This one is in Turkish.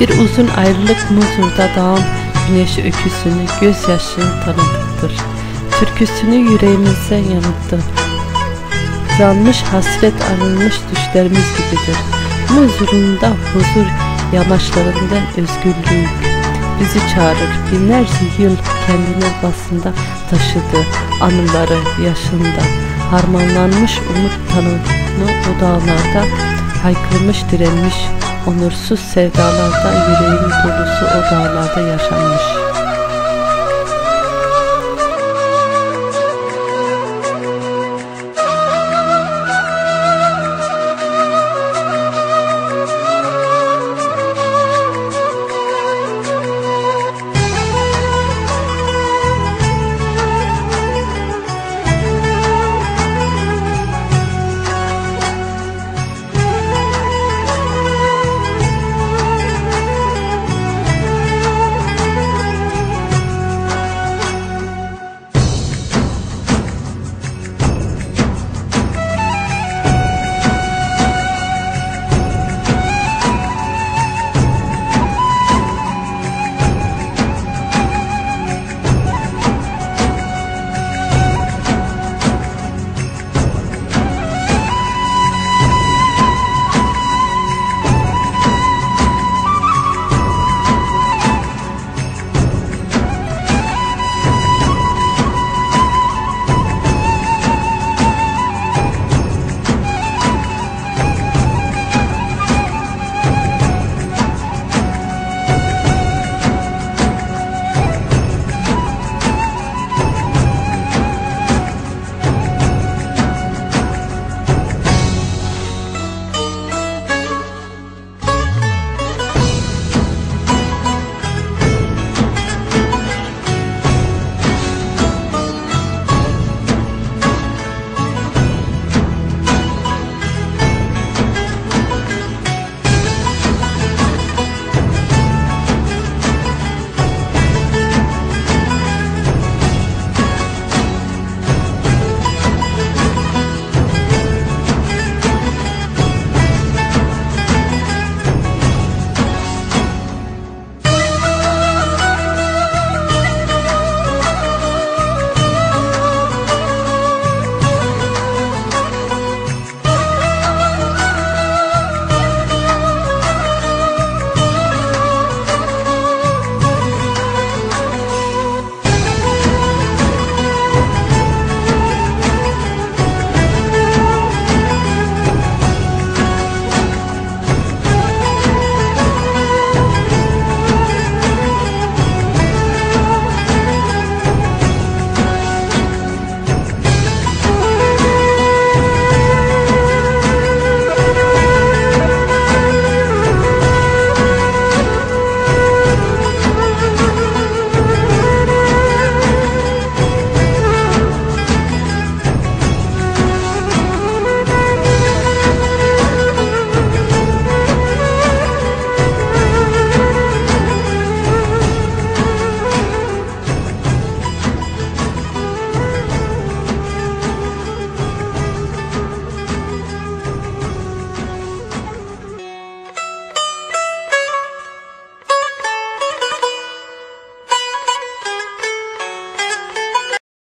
Bir uzun ayrılık Muzur'da dağın güneşi öyküsünü, gözyaşını tanıdıktır. Türküsünü yüreğimizde yanıttı. Yanmış hasret arınmış düşlerimiz gibidir. Muzur'unda huzur yamaçlarında özgürlük bizi çağırır. Binlerce yıl kendine basında taşıdı anıları yaşında. Harmanlanmış umut tanımı o dağlarda haykırmış direnmiş onursuz sevdalarda yüreğin dolusu o dağlarda yaşanmış.